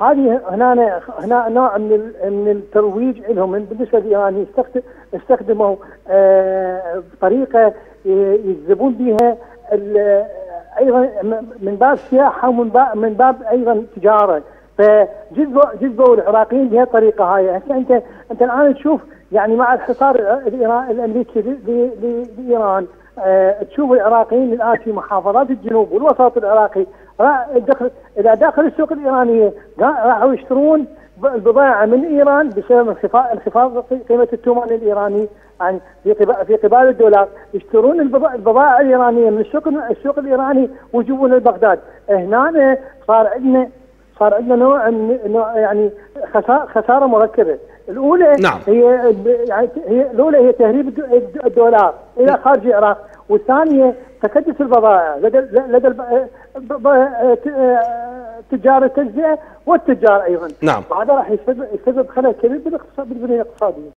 هذه هنا هنا نوع من من الترويج لهم بالنسبة للايران يستخدم استخدموا آه، طريقة ي- يجذبون بها أيضا من باب سياحة ومن باب من باب أيضا تجارة. فجذبوا جذبوا العراقيين بهذه الطريقة هاي انت أنت الآن تشوف يعني مع الحصار الأمريكي لإيران آه، تشوف العراقيين الآن في محافظات الجنوب والوسط العراقي را- دخل إلى داخل السوق الايرانيه راحوا يشترون البضائع من إيران بسبب انخفاض انخفاض قيمة التومان الإيراني يعني في قبال في قبال الدولار. يشترون البضائع الإيرانية من السوق السوق الإيراني ويجيبونها لبغداد. هنا صار عندنا صار عندنا نوع نوع يعني خسارة مركبة. الأولى نعم. هي يعني هي الأولى هي تهريب الد- الد- الدولار إلى خارج العراق والثانية تكدس البضائع لدى لدى تجار التجزئه والتجار أيضا نعم. وهذا راح يسبب يسبب خلل كبير بالاقتصاد بالبنية الاقتصادية